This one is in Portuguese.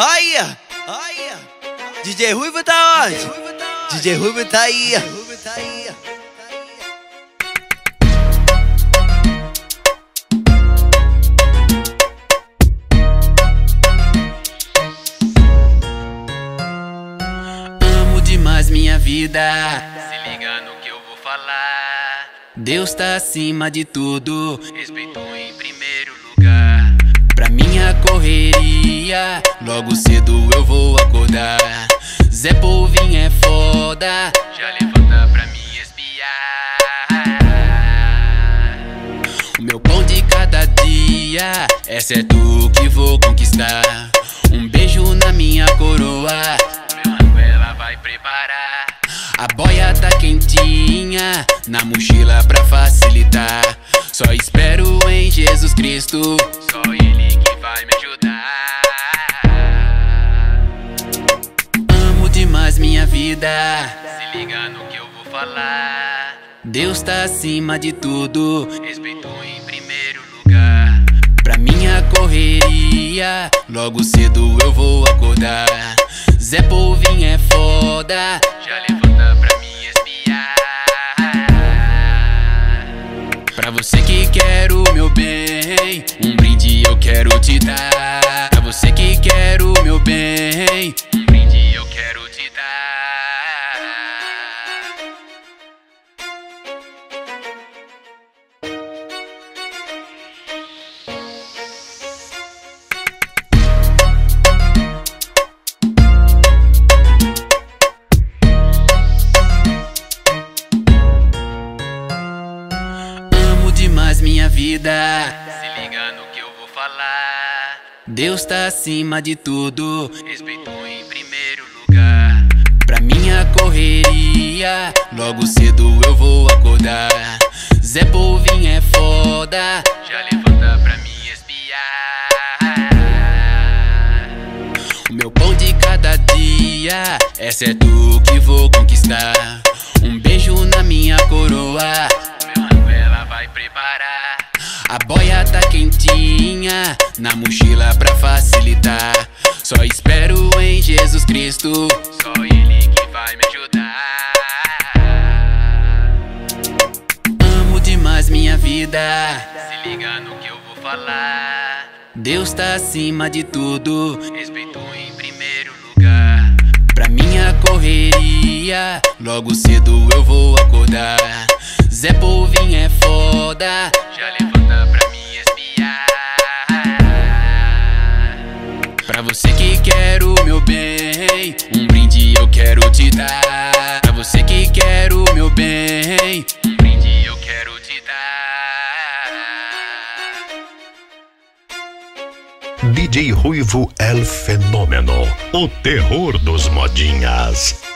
Aí, aí, DJ Ruivo tá onde? DJ Ruivo tá aí. Amo demais minha vida. Se liga no que eu vou falar. Deus tá acima de tudo. Respeito em primeiro. Correria, logo cedo eu vou acordar. Zé Polvinho é foda. Já levanta pra me espiar. O meu pão de cada dia é certo que vou conquistar. Um beijo na minha coroa. Meu vai preparar. A boia tá quentinha na mochila pra facilitar. Só espero em Jesus Cristo. Só Ele que vai me ajudar. Amo demais minha vida. Se liga no que eu vou falar. Deus tá acima de tudo. Respeito em primeiro lugar. Pra minha correria, logo cedo eu vou acordar. Zé Polvinho é foda. Já levanta brinde eu quero te dar. Pra você que quer o meu bem, brinde eu quero te dar. Amo demais minha vida. Se liga no que falar. Deus tá acima de tudo. Respeito em primeiro lugar. Pra minha correria, logo cedo eu vou acordar. Zé Polvinho é foda. Já levanta pra me espiar. O meu pão de cada dia é certo que vou conquistar. Um beijo na minha coroa. Meu ela vai preparar. A boia na mochila pra facilitar. Só espero em Jesus Cristo. Só Ele que vai me ajudar. Amo demais minha vida. Se liga no que eu vou falar. Deus tá acima de tudo. Respeito em primeiro lugar. Pra minha correria, logo cedo eu vou acordar. Zé Polvinho é foda. Já levanta pra quero te dar. Pra você que quer o meu bem, brinde eu quero te dar. DJ Ruivo El Fenômeno, o terror dos modinhas.